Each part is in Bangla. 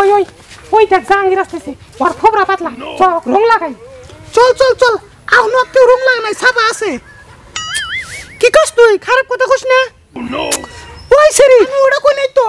ওই ওই ওই দেখ জাহাঙ্গীর আসতেছে। ওর খোবরা পাতলা। চল রং লাগাই। চল চল চল। এখনও কেউ রং লাগে নাই সাবা আছে। কি কস তুই? খারাপ কথা কস না। ওই সেরি আমি ওটা কই নাই তো?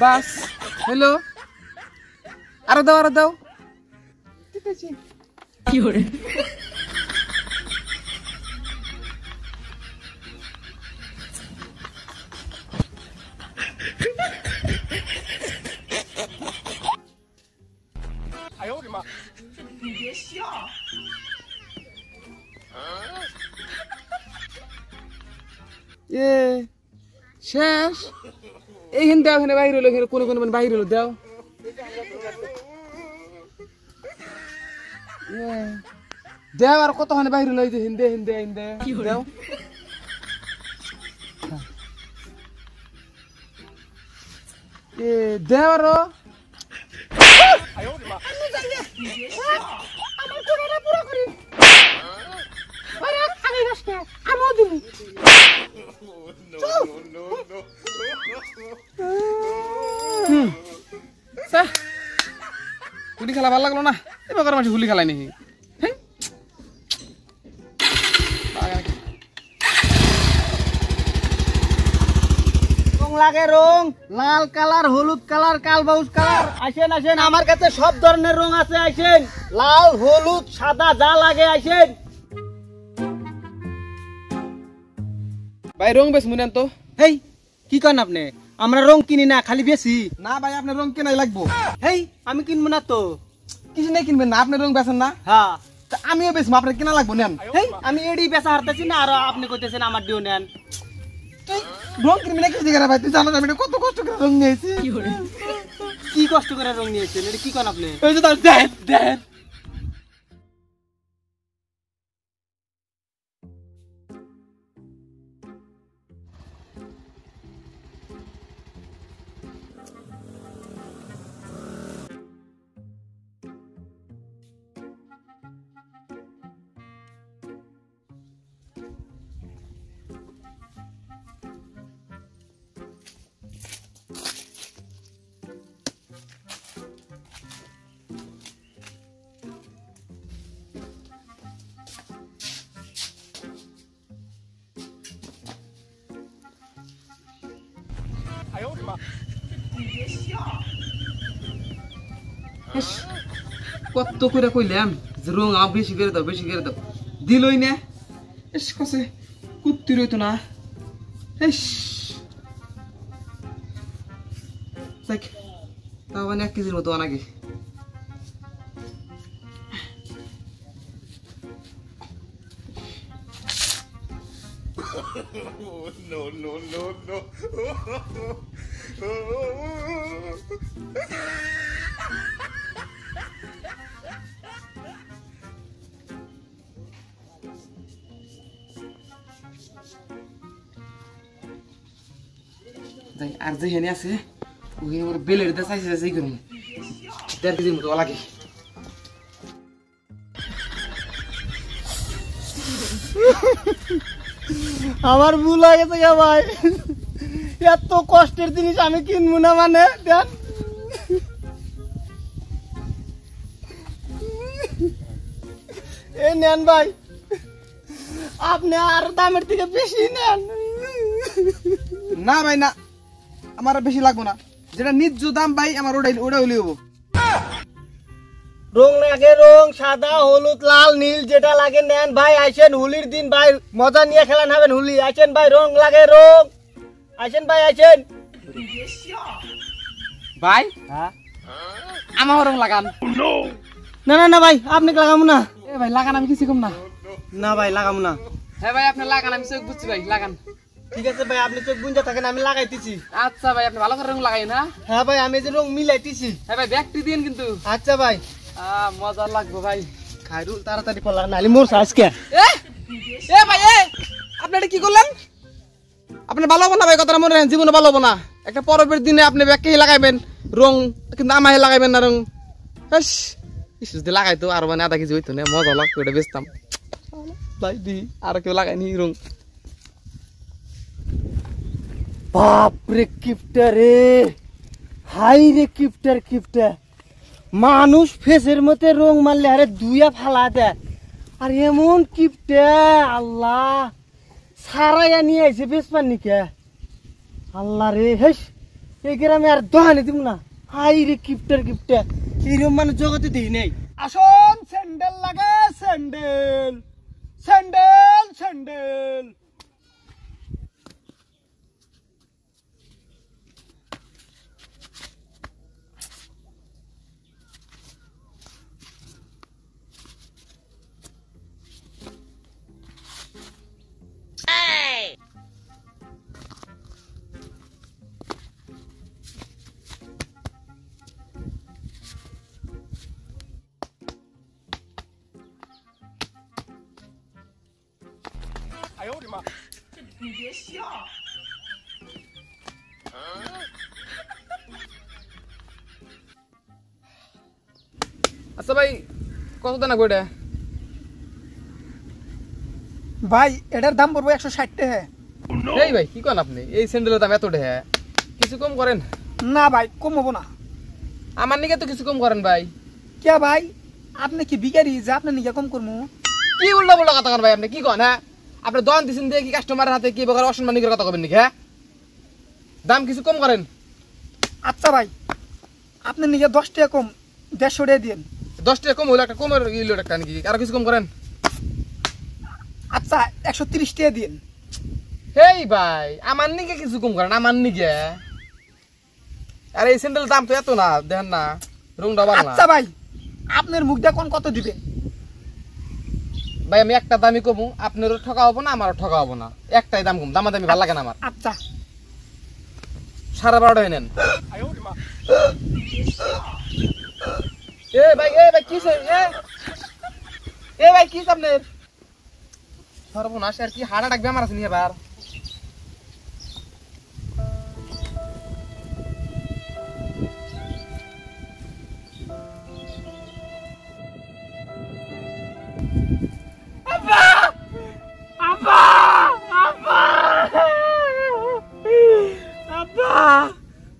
বাস হ্যালো আরও দাও আরও দাও। এ শেষ। এইখান দাও এখানে বাইরে হলো এখানে কোনো কোনো মানে বাইরে হলো দাও। এ, দাও আর কত হানে বাইরে হলো যে হিন্দে হিন্দে হিন্দে দাও। এ দাও আরও আমার পুরোটা পুরো করি যাস না দিবি হুলি খেলা ভালো লাগল না এবার মাসে হুলি খেলাই নাকি হ্যাঁ লাগে রং লাল কালার হলুদ কালার কালবাউস কালার আসেন আসেন আমার কাছে সব ধরনের রং আছে আসেন লাল হলুদ সাদা যা লাগে আসেন ভাই রং বেশ মনে তো। হেই কি কন আপনি? আমরা রং কিনি না খালি বেশি। না ভাই আপনার রং কেনাই লাগবো। হেই আমি কিনবো না তো। কিছু নেই কিনবেন না আপনার রং বেছেন না। হ্যাঁ। তা আমিও বেশ আপনার কেনা লাগবো নেন। হেই আমি এডি বেচা হারতেছি না আর আপনি কইতেছেন আমার ডিও নেন। তুই রং কিনবি না কিছু কেনা ভাই তুই জানো না আমি কত কষ্ট করে রং নিয়েছি। কি কষ্ট করে রং নিয়েছেন? এটা কি কন আপনি? ওই যে তার দেন দেন কত করে কইলাম যে রং আ বেশি করে দাও, বেশি করে দাও। দিলই এস কসে, কুত্তি রইতো না। দেখ, তাও মানে এক কেজির মতো অনাগে যাই আর যেখানে আছে ওখানে আমার বেলের দা চাইছে, যাই করুন। দেড় কেজির মতো লাগে। আমার ভুল হয়ে গেছে ভাই। এত কষ্টের জিনিস আমি কিনবো না মানে দেন। এই নেন ভাই। আপনি আর দামের থেকে বেশি নেন। না ভাই, না। আমার বেশি লাগবো না। যেটা ন্যায্য দাম ভাই, আমার ওটাই ওটা হলে হব। রং লাগে রং সাদা হলুদ লাল নীল যেটা লাগে নেন ভাই আইসেন হুলির দিন ভাই মজা নিয়ে খেলান হবেন হুলি। আইসেন ভাই রং লাগে রং। আইসেন ভাই আইসেন ভাই? হ্যাঁ? আমার রং লাগান। না না না ভাই আপনি লাগাবো না। এ ভাই লাগান আমি কিছু কম না। না ভাই লাগাবো না। হ্যাঁ ভাই আপনি লাগান আমি চোখ বুঝছি ভাই লাগান। ঠিক আছে ভাই আপনি চোখ গুঞ্জা থাকেন আমি লাগাইতেছি। আচ্ছা ভাই আপনি ভালো করে রং লাগাই না হ্যাঁ ভাই আমি যে রং মিলাইতেছি। হ্যাঁ ভাই ব্যাগটি দিন কিন্তু। আচ্ছা ভাই। মজা লাগবে ভাই খাইরুল তাড়াতাড়ি পলা নালি মোর আজকে এ এ ভাই এ আপনি এটা কি করলেন আপনি ভালো হব না ভাই কথাটা মনে রাখেন জীবনে ভালো হব না একটা পরবের দিনে আপনি ব্যাগকেই লাগাইবেন রং কিন্তু আমায় লাগাইবেন না রং হাস ইস যদি লাগাইতো আর মানে আধা কেজি হইতো না মজা লাগতো ওটা বেচতাম ভাই দি আর কেউ লাগাইনি রং বাপ রে কিপটা রে হাই রে কিপটার কিপটা মানুষ ফেসের মধ্যে রং মারলে আরে দুইয়া ফালা দেয় আর এমন কিপটা আল্লাহ। সারাইয়া নিয়ে আইছে বেসপার নিকে। আল্লাহ রে, হেস, এই গ্রামে আর দোহানি দিব না। হাই রে কিপটার কিপটা এইরকম মানে জগতে দিই নেই। আসন, স্যান্ডেল লাগে, স্যান্ডেল। Sandal sandal. আচ্ছা ভাই কত দানা কইটা ভাই এটার দাম পড়ব একশো ষাট টাকা। এই ভাই কি করেন আপনি? এই স্যান্ডেলের দাম এত ঢে কিছু কম করেন? না ভাই কম হব না। আমার নিকে তো কিছু কম করেন ভাই। কে ভাই? আপনি কি বিকারি যে আপনি নিজে কম করব কি উল্টা উল্টা কথা কন ভাই আপনি? কি কন হ্যাঁ? আপনি দন দিছেন দিয়ে কি কাস্টমারের হাতে কি বকার অসম্মানিকের কথা কবেন নাকি হ্যাঁ? দাম কিছু কম করেন। আচ্ছা ভাই আপনি নিজে দশ টাকা কম দেড়শো টাকা দিন দশ টাকা কম হইল একটা কমের ইলো একটা নাকি? আরও কিছু কম করেন। আচ্ছা একশো তিরিশ টাকা দিন হেই ভাই আমার নিকে কিছু কম করেন আমার নিকে? আর এই স্যান্ডেল দাম তো এত না দেখেন না ভালো না। আচ্ছা ভাই আপনার মুখ দিয়ে কোন কত দিবেন ভাই আমি একটা দামি কমু। আপনারও ঠকা হব না আমারও ঠকা হব না। একটাই দাম কম। দামা দামি ভালো লাগে না আমার। আচ্ছা। সাড়ে বারোটা নেন। এ ভাই এ ভাই কিসে? এ এ ভাই কি আপনার সর্বনাশ আর কি হার্ট অ্যাটাক বেমার আছে নি এবার।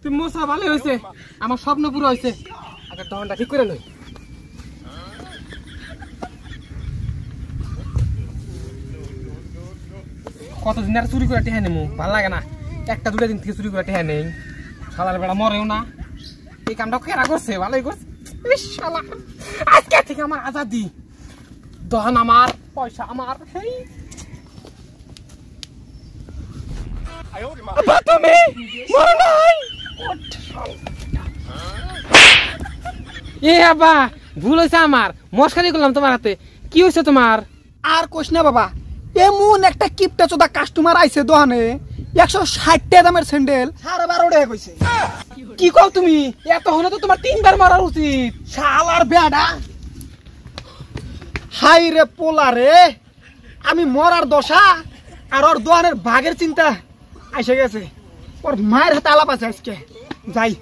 তুমি মশা ভালো হয়েছে। আমার স্বপ্ন পুরো হয়েছে। আগে দহনটা ঠিক করে লই। কতদিন আর চুরি করে টেহা নেমু? ভালো লাগে না। একটা দুটা দিন থেকে চুরি করে টেহা নেই। শালার বেড়া মরেও না। এই কামটা কেরা করছে? ভালোই করছে। শালা। আজকে থেকে আমার আজাদি। দহন আমার পয়সা আমার। হেই। তুমি মরো নাই। এ আব্বা ভুল হয়েছে আমার। মস্কারি করলাম তোমার হাতে। কি হয়েছে তোমার? আর কোশ না বাবা এমন একটা কিপটা চোদা কাস্টমার আইছে দোকানে একশো ষাট টাকা দামের স্যান্ডেল সাড়ে বারো টাকা কইছে। কি কও তুমি? এত হলে তো তোমার তিনবার মারা উচিত। শালার বেয়াডা হাই রে পোলা রে আমি মরার দশা আর ওর দোয়ানের ভাগের চিন্তা আইসে গেছে। ওর মায়ের হাতে আলাপ আছে আজকে যাই